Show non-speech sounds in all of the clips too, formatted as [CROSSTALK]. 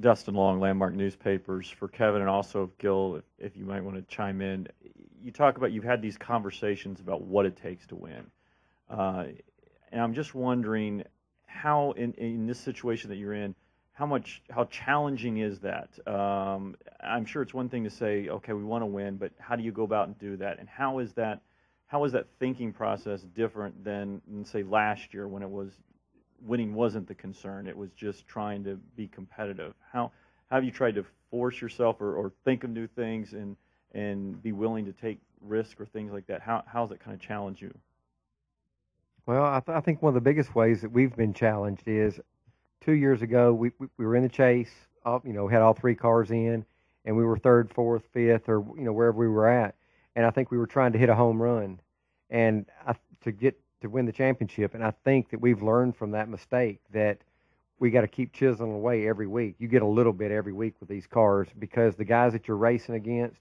Dustin Long, Landmark Newspapers, for Kevin and also Gil, if, if you might want to chime in. You talk about you've had these conversations about what it takes to win, uh, and I'm just wondering how, in, in this situation that you're in, how much how challenging is that? Um, I'm sure it's one thing to say, okay, we want to win, but how do you go about and do that? And how is that how is that thinking process different than, than say last year when it was winning wasn't the concern. It was just trying to be competitive. How, how have you tried to force yourself or, or think of new things and, and be willing to take risk or things like that? How, how's it kind of challenge you? Well, I, th- I think one of the biggest ways that we've been challenged is two years ago we, we, we were in the chase, all, you know, had all three cars in, and we were third, fourth, fifth, or you know wherever we were at, and I think we were trying to hit a home run, and I, to get to win the championship. And I think that we've learned from that mistake that we got to keep chiseling away every week. You get a little bit every week with these cars because the guys that you're racing against,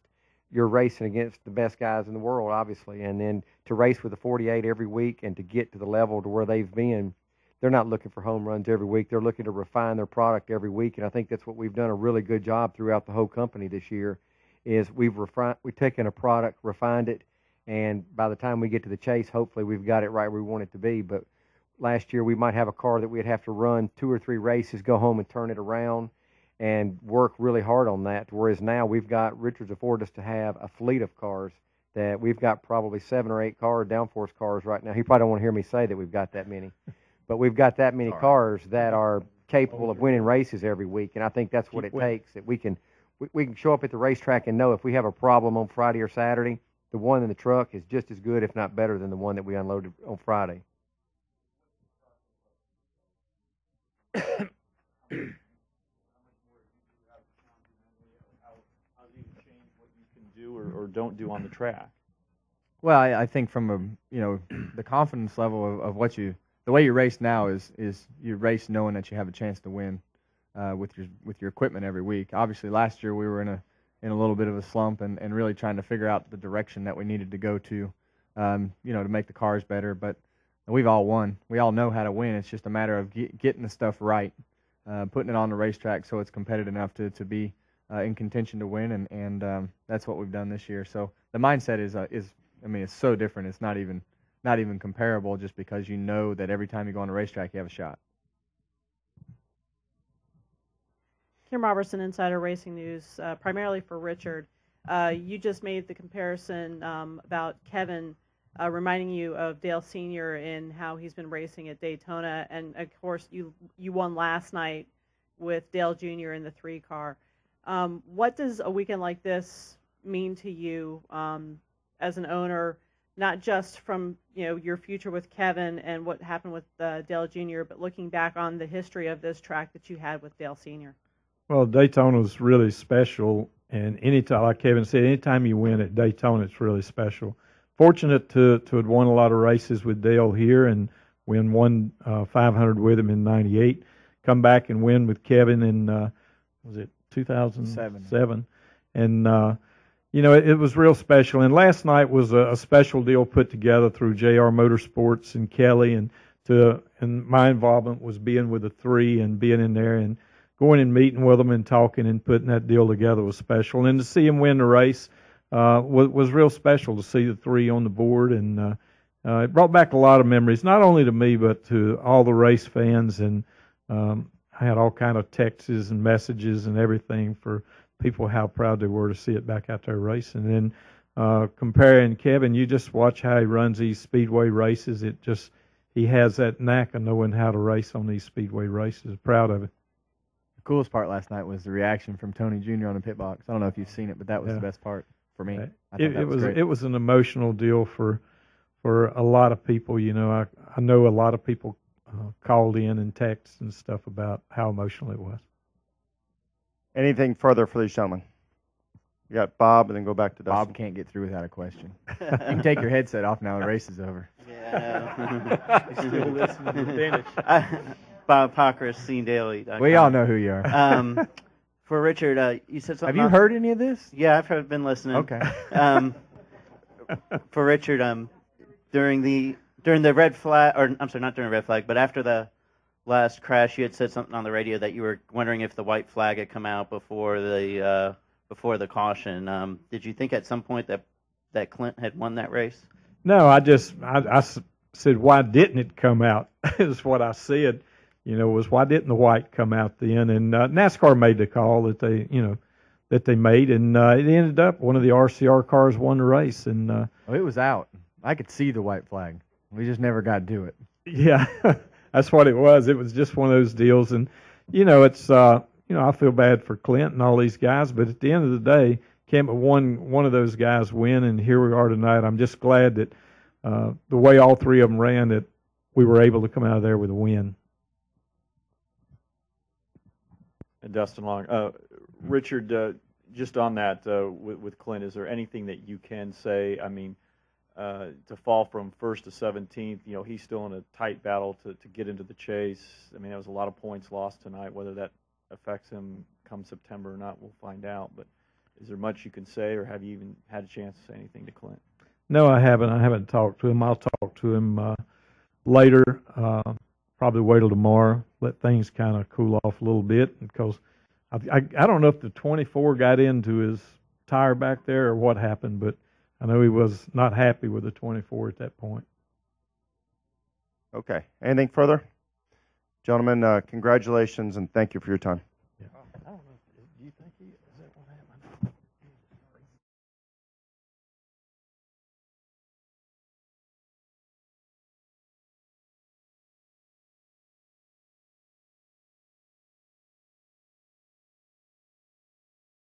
you're racing against the best guys in the world, obviously. And then to race with a 48 every week and to get to the level to where they've been, they're not looking for home runs every week. They're looking to refine their product every week. And I think that's what we've done a really good job throughout the whole company this year. Is we've refined, we've taken a product, refined it, and by the time we get to the chase, hopefully we've got it right where we want it to be. But last year we might have a car that we'd have to run two or three races, go home and turn it around, and work really hard on that. Whereas now we've got Richards afford us to have a fleet of cars that we've got probably seven or eight car downforce cars right now. He probably don't want to hear me say that we've got that many, [LAUGHS] but we've got that many cars that are capable of winning races every week, and I think that's what it takes. That we can we, we can show up at the racetrack and know if we have a problem on Friday or Saturday the one in the truck is just as good, if not better, than the one that we unloaded on Friday. do or, or don't do on the track? Well, I, I think from a you know the confidence level of, of what you the way you race now is is you race knowing that you have a chance to win uh, with your with your equipment every week. Obviously, last year we were in a in a little bit of a slump and, and really trying to figure out the direction that we needed to go to, um, you know, to make the cars better. But we've all won. We all know how to win. It's just a matter of get, getting the stuff right, uh, putting it on the racetrack so it's competitive enough to, to be uh, in contention to win, and and um, that's what we've done this year. So the mindset is uh, is I mean it's so different. It's not even not even comparable just because you know that every time you go on the racetrack you have a shot. Kim Robertson, Insider Racing News, uh, primarily for Richard. Uh, you just made the comparison um, about Kevin uh, reminding you of Dale Sr. and how he's been racing at Daytona, and of course you you won last night with Dale Jr. in the three car. Um, what does a weekend like this mean to you um, as an owner? Not just from you know your future with Kevin and what happened with uh, Dale Jr., but looking back on the history of this track that you had with Dale Sr. Well, Daytona was really special, and anytime, like Kevin said, anytime you win at Daytona, it's really special. Fortunate to to have won a lot of races with Dale here, and win one uh, 500 with him in '98. Come back and win with Kevin in uh, was it 2007? Seven. And uh, you know, it, it, was real special. And last night was a, a special deal put together through JR Motorsports and Kelley, and to and my involvement was being with the three and being in there and going and meeting with them and talking and putting that deal together was special. And to see him win the race uh, was, was real special to see the three on the board. And uh, uh, it brought back a lot of memories, not only to me, but to all the race fans. And um, I had all kind of texts and messages and everything for people how proud they were to see it back out there racing. And then uh, comparing Kevin, you just watch how he runs these speedway races. It just he has that knack of knowing how to race on these speedway races. Proud of it coolest part last night was the reaction from Tony Jr. on the pit box. I don't know if you've seen it, but that was yeah. the best part for me. It, it was, was it was an emotional deal for for a lot of people. You know, I I know a lot of people uh, called in and texted and stuff about how emotional it was. Anything further for these gentlemen? You got Bob, and then go back to Dustin. Bob can't get through without a question. you can take your headset off now. The race is over. [LAUGHS] Yeah. [LAUGHS] Still listening to finish. [LAUGHS] Bob Parker, Scene Daily. We all know who you are. [LAUGHS] Um, for Richard, uh, you said something. Have you heard any of this? Yeah, I've heard, been listening. Okay. [LAUGHS] Um, for Richard, um, during the during the red flag, or I'm sorry, not during red flag, but after the last crash, you had said something on the radio that you were wondering if the white flag had come out before the uh, before the caution. Um, did you think at some point that that Clint had won that race? No, I just I, I s- said why didn't it come out? [LAUGHS] is what I said. You know, was why didn't the white come out then? And uh, NASCAR made the call that they you know that they made, and uh, it ended up one of the RCR cars won the race, and uh, Oh, it was out. I could see the white flag. We just never got to it. Yeah, [LAUGHS] that's what it was. It was just one of those deals, and you know, it's uh, you know, I feel bad for Clint and all these guys, but at the end of the day, can't but one one of those guys win, and here we are tonight. I'm just glad that uh, the way all three of them ran, that we were able to come out of there with a win. And Dustin Long, uh, Richard, uh, just on that uh, with, with Clint, is there anything that you can say? I mean, uh, to fall from first to 17th, you know, he's still in a tight battle to, to get into the chase. I mean, there was a lot of points lost tonight. Whether that affects him come September or not, we'll find out. But is there much you can say, or have you even had a chance to say anything to Clint? No, I haven't. I haven't talked to him. I'll talk to him uh, later. Uh, probably wait till tomorrow. Let things kind of cool off a little bit because I, I I don't know if the 24 got into his tire back there or what happened, but I know he was not happy with the 24 at that point. Okay. Anything further? Gentlemen, uh, congratulations and thank you for your time.